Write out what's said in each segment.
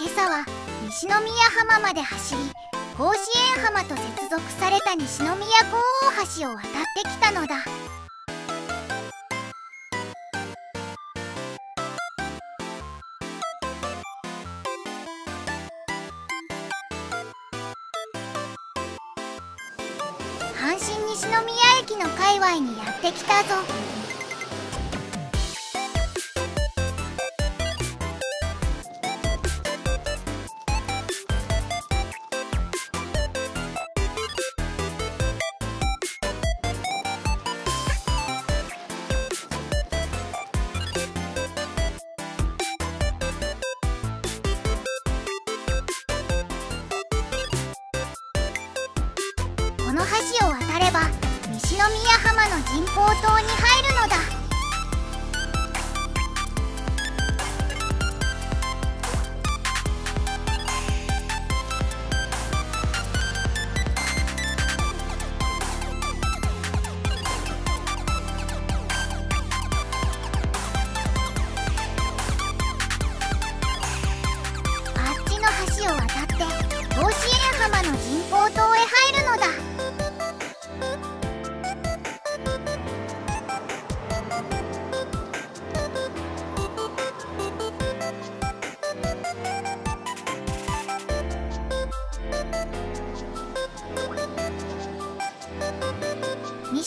今朝は西宮浜まで走り甲子園浜と接続された西宮港大橋を渡ってきたのだ。阪神西宮駅の界隈にやってきたぞ。の橋を渡れば西宮浜の人工島に入るのだ。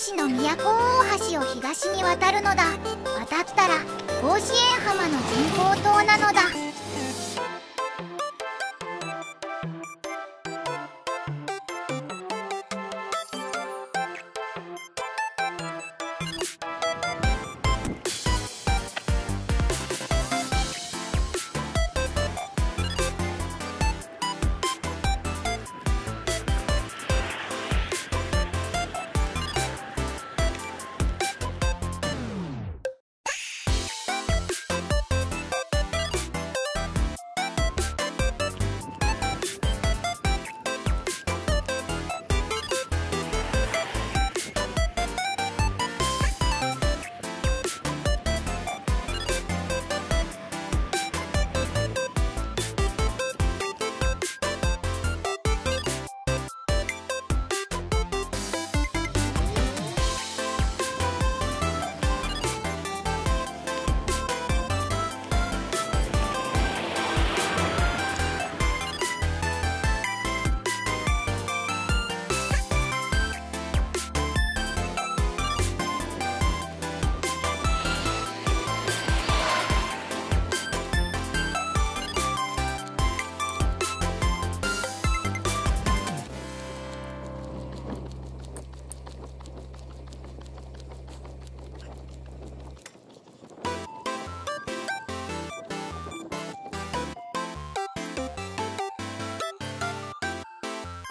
市の都大橋を東に渡るのだ。渡ったら甲子園浜の人工島なのだ。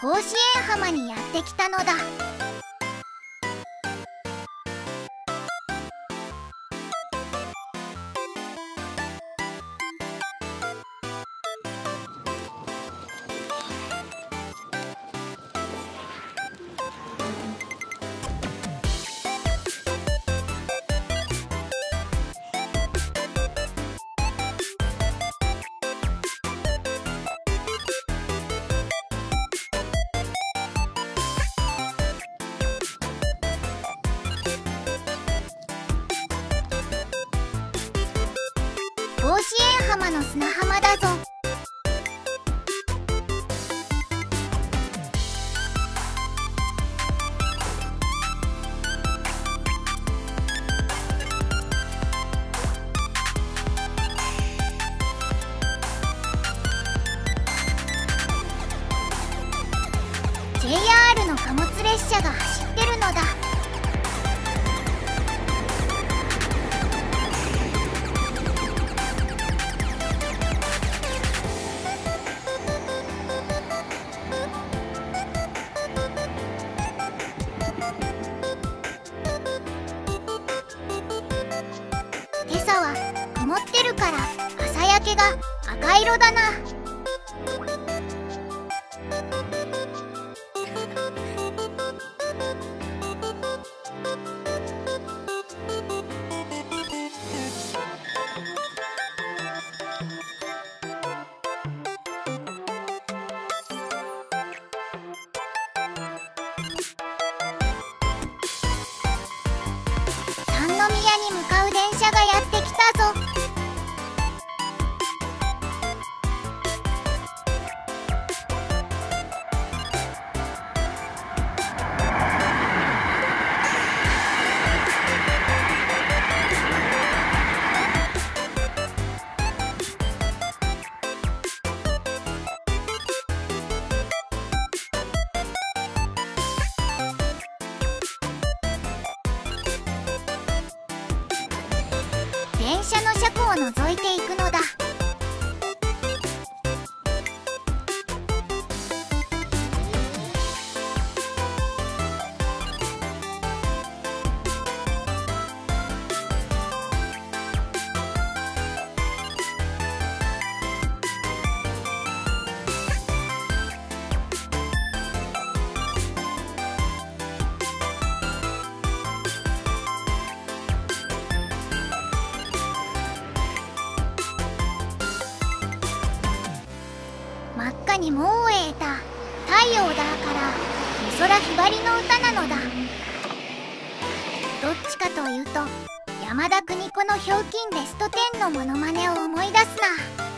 甲子園浜にやってきたのだ。の砂浜だぞ。JR の貨物列車が走ってるのだ。ってるから朝焼けが赤色だな。を覗いていくのだ。に門を得た。太陽だから美空ひばりの歌なのだ。どっちかというと山田邦子の「ひょうきんベスト10」のモノマネを思い出すな。